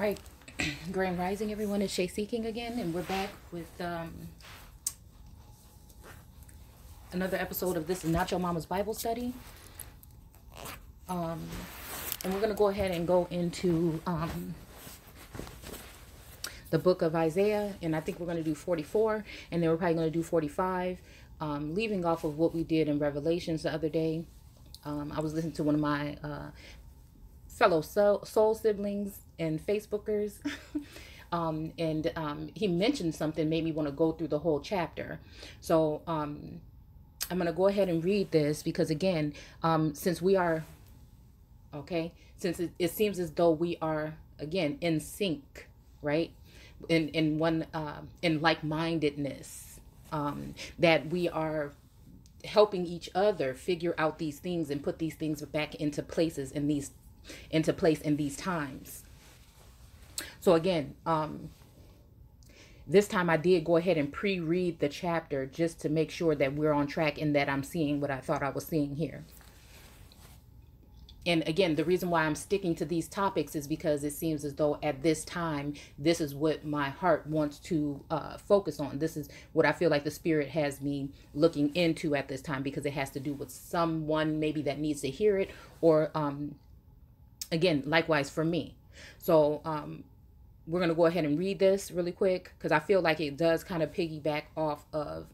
All right, Grand Rising, everyone. It's Shay Seeking again, and we're back with um, another episode of This Is Not Your Mama's Bible Study. Um, and we're going to go ahead and go into um, the book of Isaiah, and I think we're going to do 44, and then we're probably going to do 45, um, leaving off of what we did in Revelations the other day. Um, I was listening to one of my uh, fellow soul, soul siblings and Facebookers. um, and um, he mentioned something made me want to go through the whole chapter. So um, I'm going to go ahead and read this because, again, um, since we are, okay, since it, it, seems as though we are, again, in sync, right? In, in one, uh, in like mindedness, um, that we are helping each other figure out these things and put these things back into places in these into place in these times. So again, um, this time I did go ahead and pre-read the chapter just to make sure that we're on track and that I'm seeing what I thought I was seeing here. And again, the reason why I'm sticking to these topics is because it seems as though at this time, this is what my heart wants to uh, focus on. This is what I feel like the Spirit has me looking into at this time because it has to do with someone maybe that needs to hear it or um, again, likewise for me. So um, we're going to go ahead and read this really quick because I feel like it does kind of piggyback off of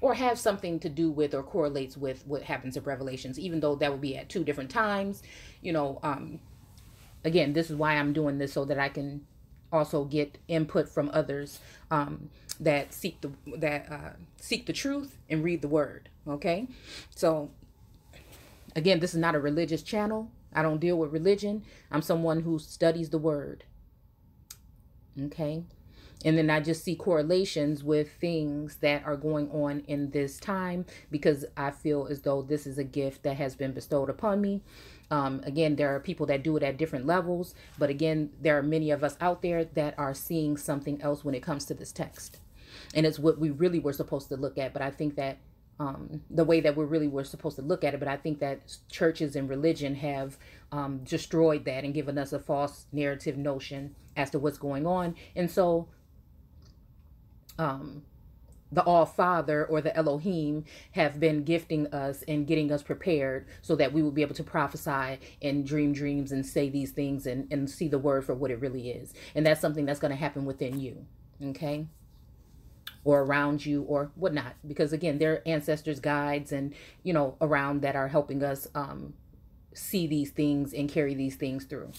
or have something to do with or correlates with what happens in Revelations, even though that would be at two different times. You know, um, again, this is why I'm doing this so that I can also get input from others um, that seek the that uh, seek the truth and read the word. Okay, so again, this is not a religious channel. I don't deal with religion. I'm someone who studies the word. Okay. And then I just see correlations with things that are going on in this time because I feel as though this is a gift that has been bestowed upon me. Um, again, there are people that do it at different levels, but again, there are many of us out there that are seeing something else when it comes to this text. And it's what we really were supposed to look at. But I think that um, the way that we really were supposed to look at it. But I think that churches and religion have um, destroyed that and given us a false narrative notion as to what's going on. And so, um, the All Father or the Elohim have been gifting us and getting us prepared so that we will be able to prophesy and dream dreams and say these things and, and see the word for what it really is. And that's something that's going to happen within you. Okay or around you or whatnot because again they're ancestors guides and you know around that are helping us um, see these things and carry these things through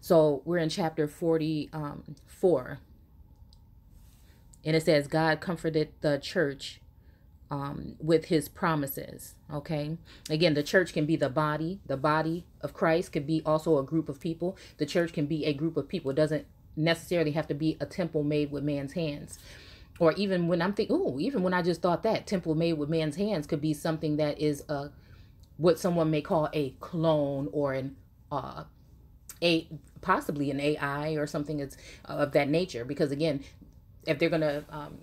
so we're in chapter 44 um, and it says god comforted the church um, with his promises. Okay. Again, the church can be the body. The body of Christ could be also a group of people. The church can be a group of people. It doesn't necessarily have to be a temple made with man's hands or even when I'm thinking, oh, even when I just thought that temple made with man's hands could be something that is a what someone may call a clone or an uh, a possibly an AI or something that's of that nature. Because again, if they're gonna um,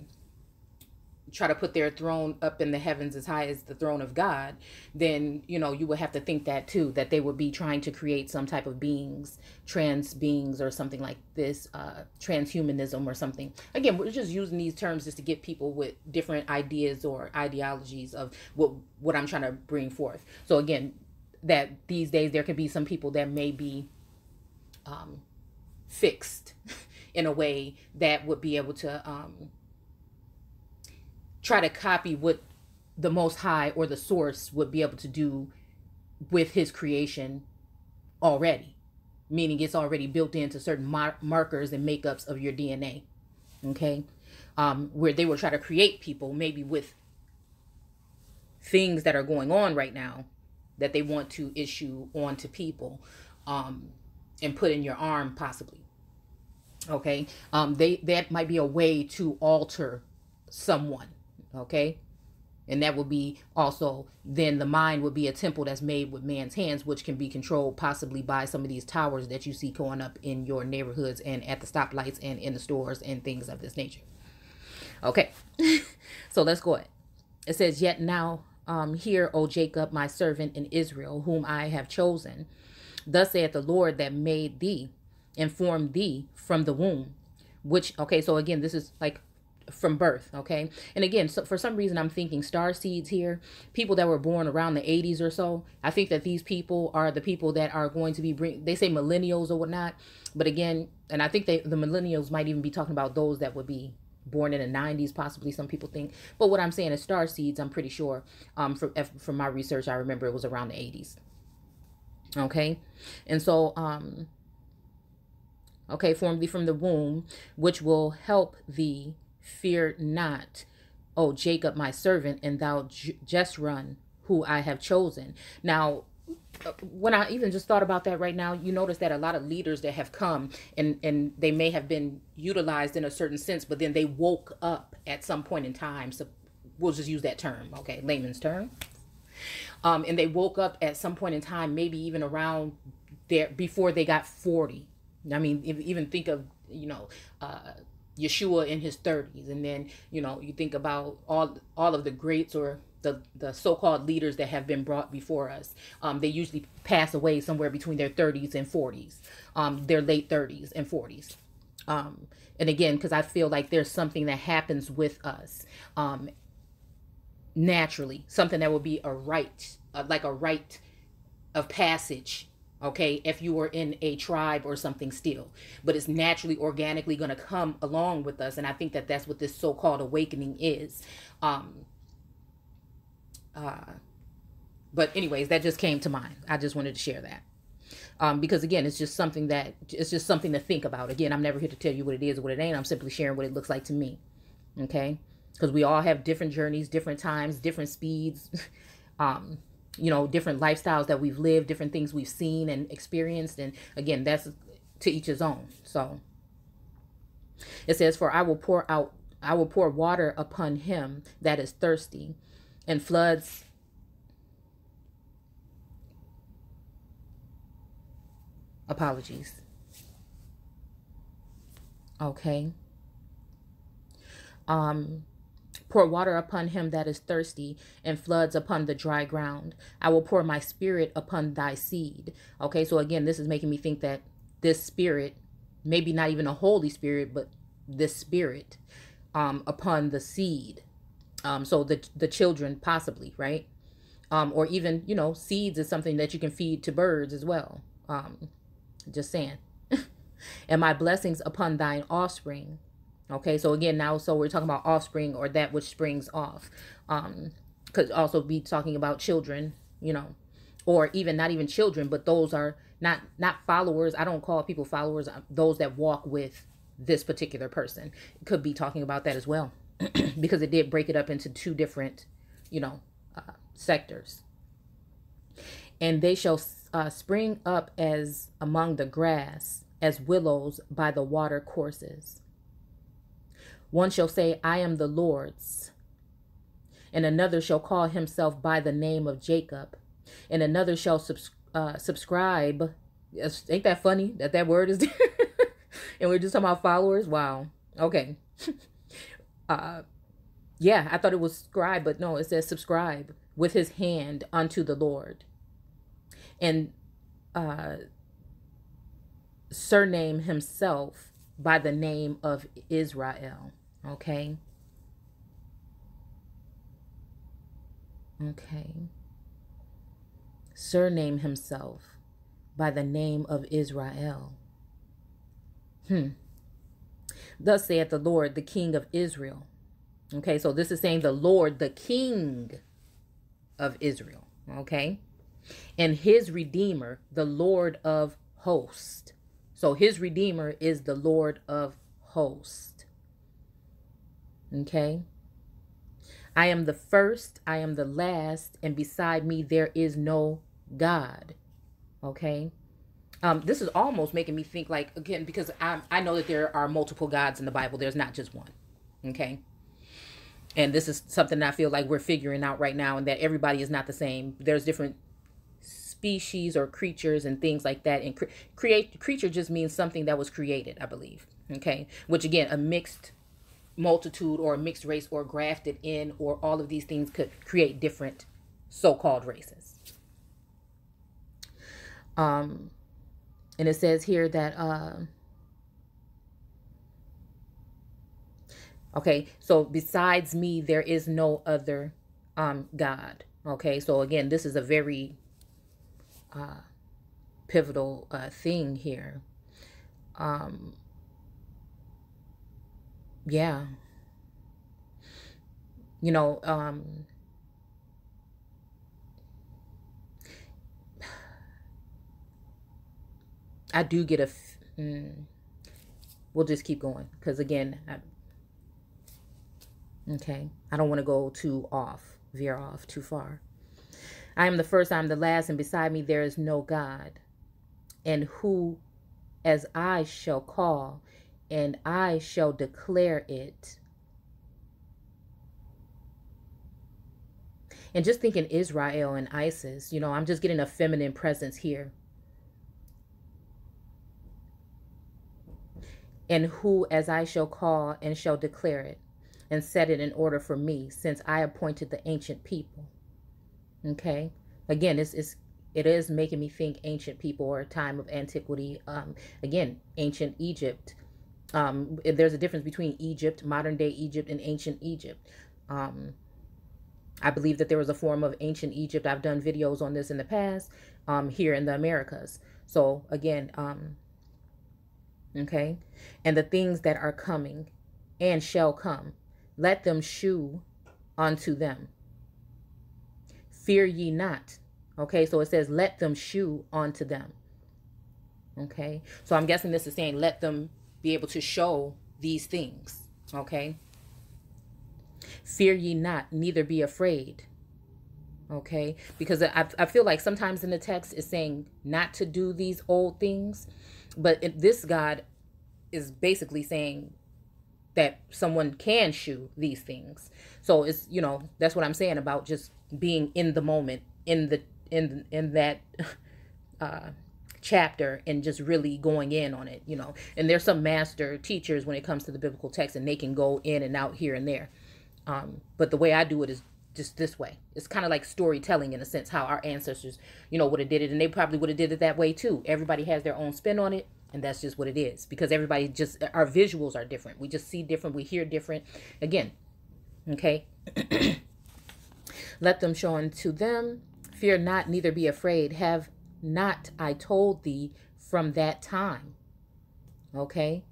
try to put their throne up in the heavens as high as the throne of God, then you know you would have to think that too that they would be trying to create some type of beings, trans beings or something like this, uh, transhumanism or something. Again, we're just using these terms just to get people with different ideas or ideologies of what what I'm trying to bring forth. So again, that these days there could be some people that may be um, fixed in a way that would be able to um, try to copy what the most high or the source would be able to do with his creation already. Meaning it's already built into certain mar- markers and makeups of your dna okay? Um, where they will try to create people maybe with things that are going on right now that they want to issue onto people um, and put in your arm possibly okay? Um, they that might be a way to alter someone okay? And that would be also then the mind would be a temple that's made with man's hands which can be controlled possibly by some of these towers that you see going up in your neighborhoods and at the stoplights and in the stores and things of this nature. Okay. So let's go ahead. It says yet now um hear o jacob my servant in israel whom i have chosen. Thus saith the lord that made thee and formed thee from the womb. Which, okay, so again, this is like from birth okay? And again so for some reason i'm thinking star seeds here people that were born around the 80s or so. I think that these people are the people that are going to be bring they say millennials or whatnot but again and i think they the millennials might even be talking about those that would be born in the 90s possibly some people think. But what i'm saying is star seeds i'm pretty sure um from from my research i remember it was around the 80s okay? And so um okay formed thee from the womb which will help thee Fear not, O Jacob, my servant, and thou Jeshurun, who I have chosen. Now, uh, when I even just thought about that right now, you notice that a lot of leaders that have come and and they may have been utilized in a certain sense, but then they woke up at some point in time. So we'll just use that term, okay, layman's term. Um, and they woke up at some point in time, maybe even around there before they got forty. I mean, even think of you know. Uh, Yeshua in his 30s and then you know you think about all all of the greats or the the so-called leaders that have been brought before us. Um, they usually pass away somewhere between their 30s and 40s um, their late 30s and 40s um, and again because i feel like there's something that happens with us um, naturally something that will be a right uh, like a rite of passage okay if you were in a tribe or something still. But it's naturally organically going to come along with us and i think that that's what this so-called awakening is. Um uh but anyways that just came to mind. I just wanted to share that. Um, because again it's just something that it's just something to think about. Again i'm never here to tell you what it is or what it ain't. I'm simply sharing what it looks like to me okay? Because we all have different journeys different times different speeds. Um you know different lifestyles that we've lived different things we've seen and experienced and again that's to each his own. So it says for i will pour out i will pour water upon him that is thirsty and floods apologies. Okay. Um pour water upon him that is thirsty, and floods upon the dry ground. I will pour my spirit upon thy seed. Okay, so again, this is making me think that this spirit, maybe not even a Holy Spirit, but this spirit um, upon the seed. Um, so the the children possibly, right? Um, or even you know, seeds is something that you can feed to birds as well. Um, just saying. and my blessings upon thine offspring Okay, so again, now, so we're talking about offspring or that which springs off. Um, could also be talking about children, you know, or even not even children, but those are not not followers. I don't call people followers. Uh, those that walk with this particular person could be talking about that as well, because it did break it up into two different, you know, uh, sectors. And they shall uh, spring up as among the grass, as willows by the water courses. One shall say, I am the Lord's. And another shall call himself by the name of Jacob. And another shall subs- uh, subscribe. Ain't that funny that that word is there? and we're just talking about followers? Wow. Okay. uh, yeah, I thought it was scribe, but no, it says subscribe with his hand unto the Lord. And uh, surname himself by the name of Israel. Okay. Okay. Surname himself by the name of Israel. Hmm. Thus saith the Lord, the King of Israel. Okay, so this is saying the Lord, the King of Israel. Okay. And his Redeemer, the Lord of hosts. So his Redeemer is the Lord of hosts. Okay. I am the first, I am the last, and beside me there is no God. Okay. Um, this is almost making me think like again because I I know that there are multiple gods in the Bible. There's not just one. Okay. And this is something I feel like we're figuring out right now, and that everybody is not the same. There's different species or creatures and things like that. And cre- create creature just means something that was created, I believe. Okay, which again, a mixed multitude or a mixed race or grafted in or all of these things could create different so-called races. Um and it says here that uh okay so besides me there is no other um god. Okay so again this is a very uh pivotal uh thing here. Um yeah you know um I do get a. Mm, we'll just keep going because again, I, okay, I don't want to go too off, veer off too far. I am the first, I am the last, and beside me there is no God. And who, as I shall call, and I shall declare it. And just thinking Israel and Isis, you know, I'm just getting a feminine presence here. and who as I shall call and shall declare it, and set it in order for me, since I appointed the ancient people. Okay? Again, it's, it's it is making me think ancient people or a time of antiquity. Um, again, ancient Egypt. Um, there's a difference between Egypt, modern day Egypt, and ancient Egypt. Um, I believe that there was a form of ancient Egypt. I've done videos on this in the past um, here in the Americas. So again, um, okay? And the things that are coming and shall come, let them shew unto them. Fear ye not. Okay, so it says, let them shew unto them. Okay, so I'm guessing this is saying, let them be able to show these things. Okay, fear ye not, neither be afraid. Okay, because I, I feel like sometimes in the text it's saying not to do these old things but this God is basically saying that someone can shoe these things. So it's you know that's what I'm saying about just being in the moment in the in in that uh, chapter and just really going in on it. You know, and there's some master teachers when it comes to the biblical text, and they can go in and out here and there. Um, but the way I do it is just this way. It's kind of like storytelling in a sense, how our ancestors, you know, would have did it, and they probably would have did it that way too. Everybody has their own spin on it, and that's just what it is because everybody just our visuals are different. We just see different, we hear different. Again, okay. Let them show unto them. Fear not, neither be afraid. Have not I told thee from that time? Okay.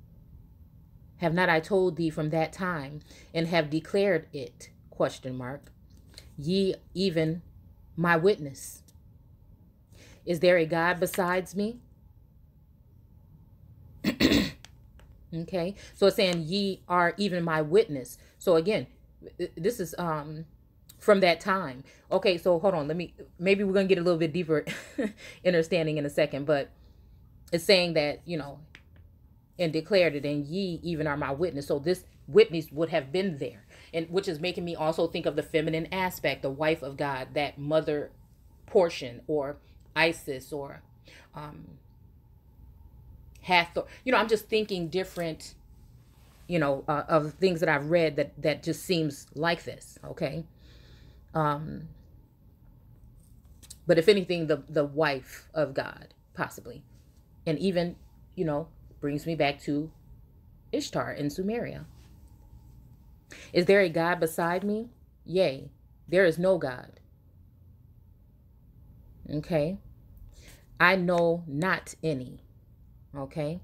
Have not I told thee from that time and have declared it? Question mark ye even my witness. Is there a God besides me? okay, so it's saying ye are even my witness. So again, this is um from that time. Okay, so hold on, let me maybe we're gonna get a little bit deeper understanding in a second, but it's saying that you know and declared it, and ye even are my witness. So this witness would have been there and which is making me also think of the feminine aspect, the wife of God, that mother portion, or Isis, or um, Hathor. You know, I'm just thinking different, you know, uh, of things that I've read that that just seems like this. Okay. Um, but if anything, the the wife of God, possibly, and even, you know, brings me back to Ishtar in Sumeria. Is there a God beside me? Yea, there is no God. Okay. I know not any. Okay.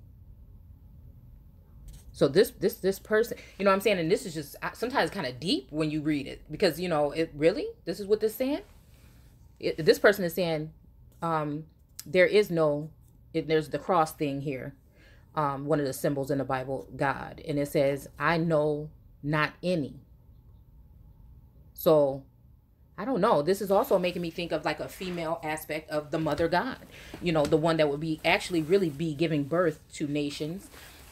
So this this this person, you know what I'm saying, and this is just sometimes kind of deep when you read it because you know it really. This is what this saying. It, this person is saying, um, there is no. It, there's the cross thing here, um, one of the symbols in the Bible, God, and it says, "I know not any. So I don't know. This is also making me think of like a female aspect of the mother God. You know, the one that would be actually really be giving birth to nations.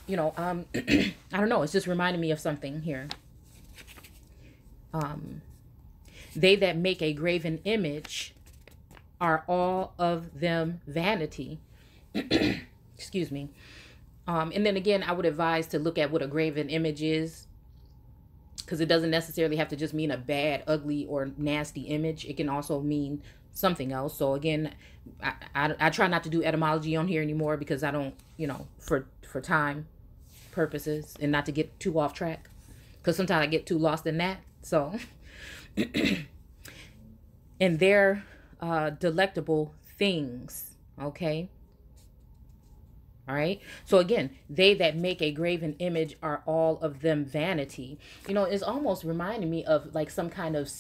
You know, um I don't know. It's just reminding me of something here. Um they that make a graven image are all of them vanity. Excuse me. Um, and then again, I would advise to look at what a graven image is because it doesn't necessarily have to just mean a bad, ugly, or nasty image. It can also mean something else. So again, I, I, I try not to do etymology on here anymore because I don't, you know, for for time purposes and not to get too off track because sometimes I get too lost in that. So, and they're uh, delectable things. Okay. All right. So again, they that make a graven image are all of them vanity. You know, it's almost reminding me of like some kind of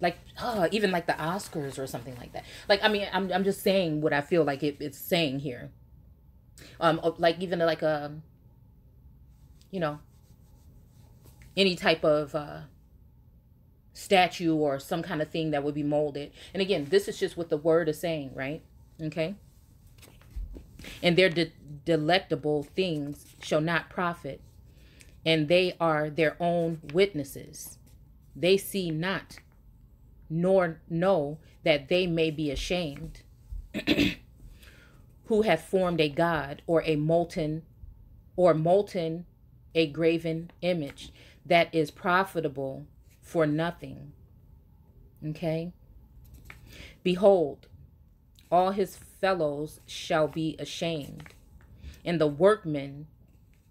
like uh, even like the Oscars or something like that. Like I mean, I'm I'm just saying what I feel like it, it's saying here. Um, like even like a, um, you know, any type of uh, statue or some kind of thing that would be molded. And again, this is just what the word is saying, right? Okay. And their de- delectable things shall not profit, and they are their own witnesses. They see not nor know that they may be ashamed, who have formed a god or a molten or molten a graven image that is profitable for nothing. Okay? Behold, all his fellows shall be ashamed, and the workmen,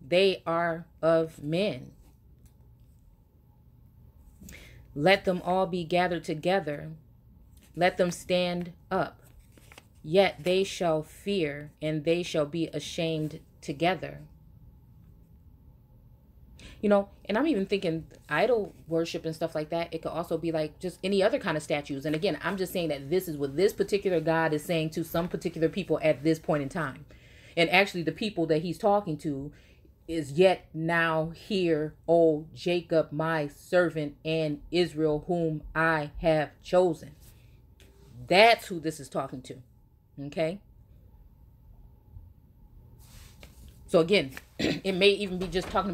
they are of men. Let them all be gathered together. Let them stand up. Yet they shall fear, and they shall be ashamed together. You know, and I'm even thinking idol worship and stuff like that. It could also be like just any other kind of statues. And again, I'm just saying that this is what this particular God is saying to some particular people at this point in time. And actually, the people that he's talking to is yet now here, O Jacob, my servant, and Israel, whom I have chosen. That's who this is talking to. Okay? So again, it may even be just talking about